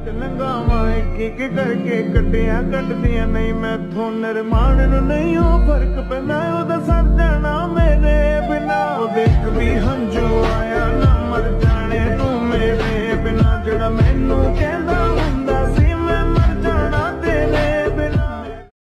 ਲੰਗਾਵਾਂ ਇੱਕ ਇੱਕ ਕਰਕੇ ਕੱਟਿਆਂ ਕੱਟਦੀਆਂ ਨਹੀਂ। ਮੈਥੋਂ ਨਿਰਮਾਣ ਨੂੰ ਨਹੀਂ ਉਹ ਫ਼ਰਕ ਪੈਂਦਾ ਉਹਦਾ ਸਰ ਜਾਣਾ ਮੇਰੇ ਬਿਨਾ। ਉਹ ਦੇਖ ਵੀ ਹੰਝੂ ਆਇਆ, ਨਾ ਮਰ ਜਾਣੇ ਤੂੰ ਮੇਰੇ ਬਿਨਾ। ਜਿਹੜਾ ਮੈਨੂੰ